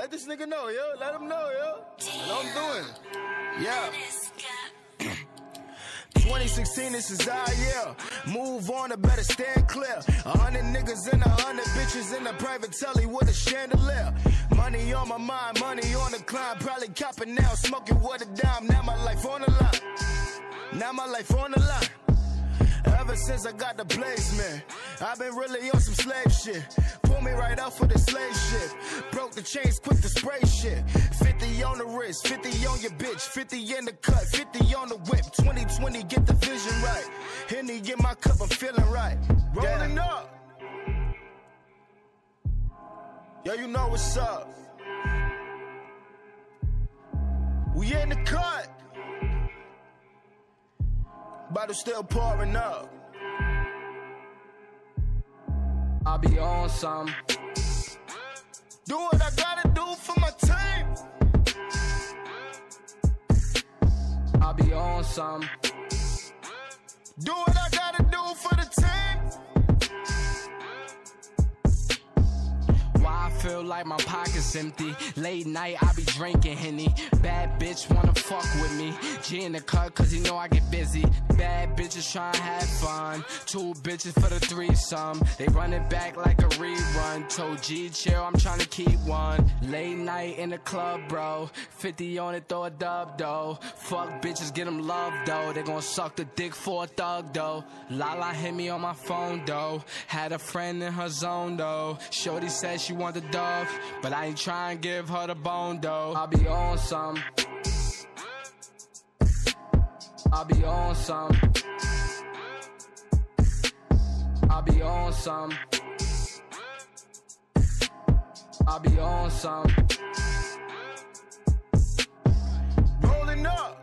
Let this nigga know, yo. Let him know, yo. What I'm doing. Yeah. 2016, this is our year. Move on, or better stand clear. A hundred niggas and a hundred bitches in a private telly with a chandelier. Money on my mind, money on the climb. Probably copping now, smoking with a dime. Now my life on the line. Now my life on the line. Ever since I got the placement, I've been really on some slave shit. Pull me right out for the slave shit. Broke the chains, quick to spray shit. 50 on the wrist, 50 on your bitch, 50 in the cut, 50 on the whip. 2020, get the vision right. Henny, get my cup, I'm feeling right. Rolling up. Yo, you know what's up. We in the cut. Bottle still pouring up. I'll be on some. Do what I gotta do for my team. I'll be on some. Do what I gotta do for the team. Feel like my pocket's empty. Late night, I be drinking Henny. Bad bitch wanna fuck with me. G in the cut, cause he know I get busy. Bad bitches tryna have fun. Two bitches for the threesome. They run it back like a rerun. Told G chill, I'm tryna keep one. Late night in the club, bro. 50 on it, throw a dub, though. Fuck bitches, get them love, though. They gon' suck the dick for a thug, though. Lala hit me on my phone, though. Had a friend in her zone, though. Shorty said she want the dog, but I ain't trying to give her the bone, though. I'll be on some. I'll be on some. I'll be on some. I'll be on some. Rolling up.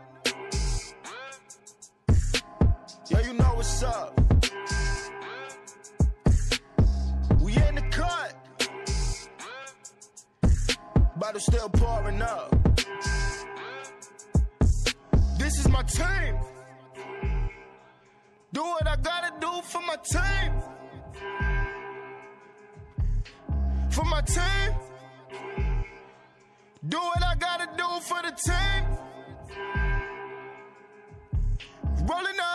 Yo, you know what's up. bottle's still pouring up. This is my team. Do what I gotta do for my team. For my team. Do what I gotta do for the team. Rolling up.